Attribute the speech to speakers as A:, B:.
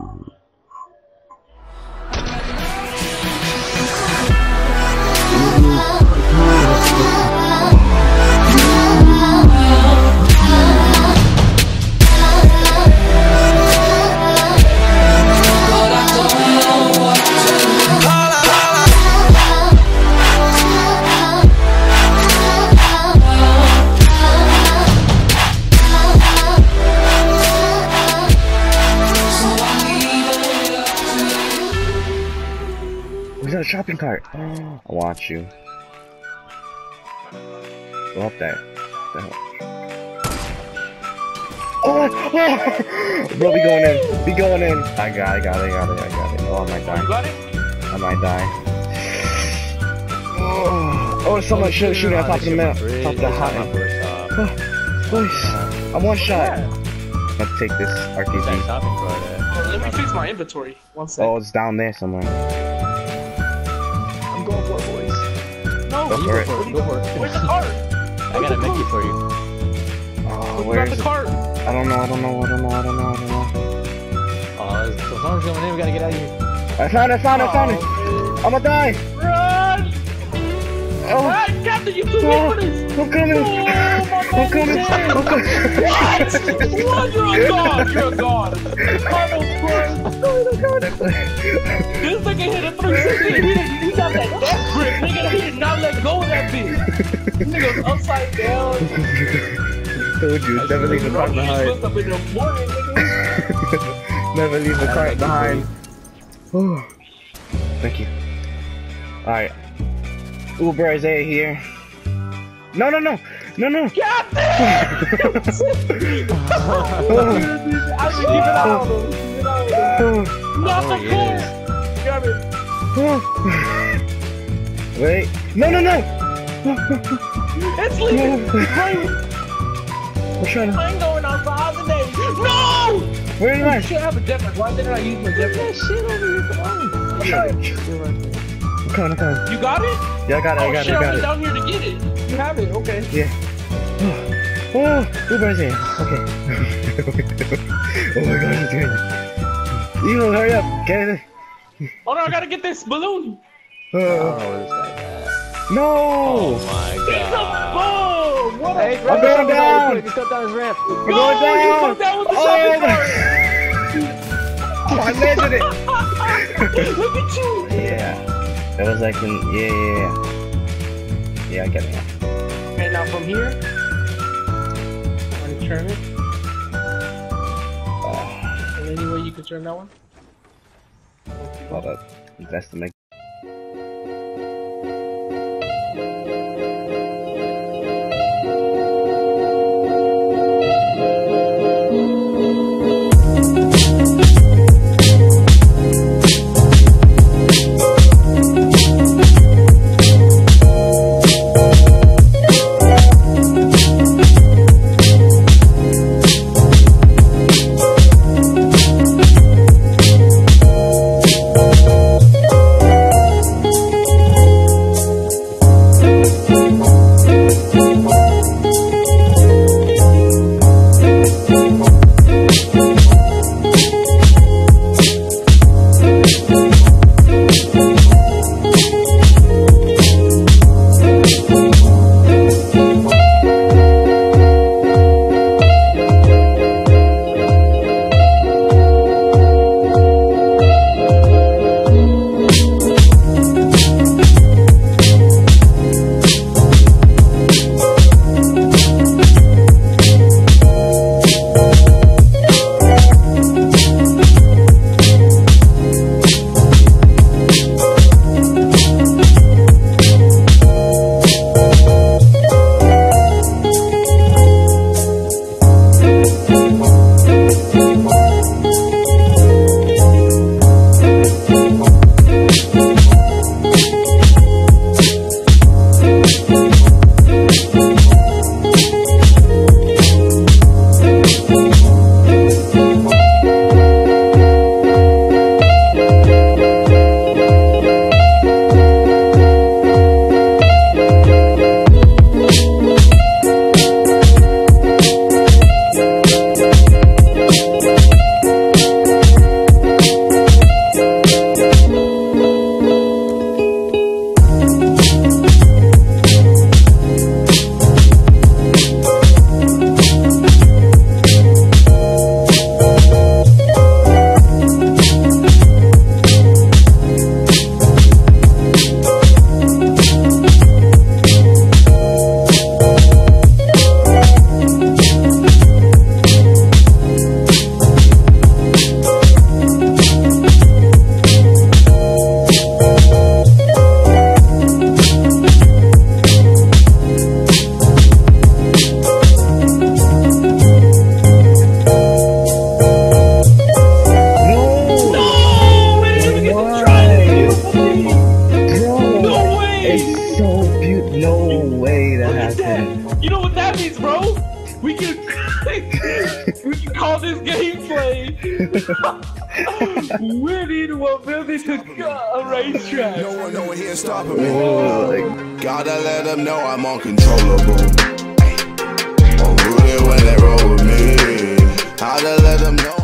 A: Where's shopping cart? I want you. Go up there. The hell? Oh, oh! Bro, be going in. Be going in. I got it, I got it, I got it, I got it. Oh, I might die.
B: got it?
A: I might die. Oh, oh someone shoot, shooting on top of the map. Top of the high. Oh,
C: boys, I'm one
A: shot. Let's take this RPG.
C: Oh, let me fix my
B: inventory. One sec. Oh,
A: it's down there somewhere.
B: Boys. no, Go you
C: for it. go Go for it. Where's the
B: cart?
C: I got a Mickey for you.
A: Oh, Who where got is the it?
B: cart? I
A: don't know, I don't know, I don't know, I don't know, I don't know.
C: Oh, so someone's coming in. We gotta get out of here.
A: I found it, I found it, I found it.
B: Oh,
A: I'm gonna die.
B: Run!
A: Oh,
B: Run, Captain, you too oh, late for this! I'm coming. Oh, my I'm coming. I'm coming. What? What? You're oh a god! You're a god! Carlos Cruz! This nigga hit a 360 let go of that
A: bitch. This
B: nigga's upside down.
A: Told you, never leave the cart behind.
B: up in the morning,
A: nigga. Never leave the cart behind. Thank you. Alright. Uber Isaiah here. No, no, no. No, no. Oh,
B: I should keep it out on him. Keep it out
A: on him.
B: Not the oh, it.
A: oh. Wait. No, no, no.
B: It's leaving! No. Rain,
A: I'm trying to.
B: rain going outside today! No!
A: Where am I? I should
B: have a jetpack. Why didn't I use my jetpack?
C: shit over here. Come on.
B: I'm trying.
C: I'm
A: coming, I'm coming.
B: You got it?
A: Yeah, I got it, I oh got shit, it, I oh, I got was it.
B: down here to get it. You have it, okay.
A: Yeah. Oh, Uber Isaiah. Okay. oh my god, it's good. You hurry up. Get it.
B: Oh no, I gotta get this balloon.
A: Oh, Oh,
C: where's that?
A: No. Oh
C: my It's god. a
B: boom! What Hey, a run
C: going over there down. real quick. Cut down his ramp. I'm
B: No, going down. you come down with the oh, shopping my- I landed it. Look at you! Yeah.
A: That was like in, yeah, yeah, yeah. Yeah, I get it.
B: Okay, now from here, I'm gonna turn it. Uh.
A: Oh,
B: And any way you can turn that one? hold
A: up. That's the make. dispute. No way that happened.
B: You know what that means, bro? We can we can call this gameplay. Winning while building to a racetrack. No
D: one, no one here stopping me. Whoa. Gotta let them know I'm uncontrollable. I'm rooted when they roll with me. Gotta let them know.